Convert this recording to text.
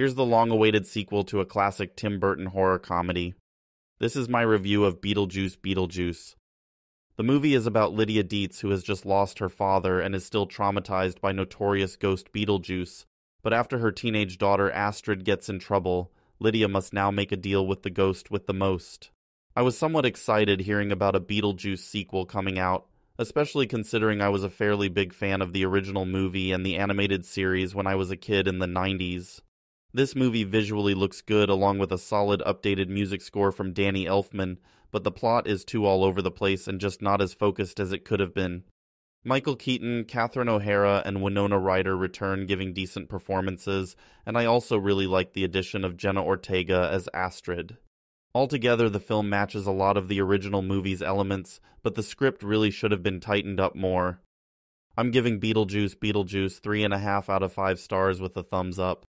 Here's the long awaited sequel to a classic Tim Burton horror comedy. This is my review of Beetlejuice Beetlejuice. The movie is about Lydia Deetz, who has just lost her father and is still traumatized by notorious ghost Beetlejuice. But after her teenage daughter Astrid gets in trouble, Lydia must now make a deal with the ghost with the most. I was somewhat excited hearing about a Beetlejuice sequel coming out, especially considering I was a fairly big fan of the original movie and the animated series when I was a kid in the 90s. This movie visually looks good along with a solid updated music score from Danny Elfman, but the plot is too all over the place and just not as focused as it could have been. Michael Keaton, Catherine O'Hara, and Winona Ryder return giving decent performances, and I also really like the addition of Jenna Ortega as Astrid. Altogether, the film matches a lot of the original movie's elements, but the script really should have been tightened up more. I'm giving Beetlejuice Beetlejuice 3.5 out of 5 stars with a thumbs up.